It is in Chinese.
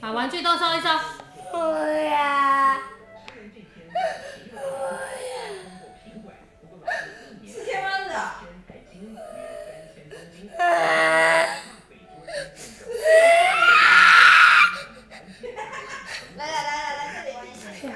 把玩具都收一收。来来来来来，这里玩一下。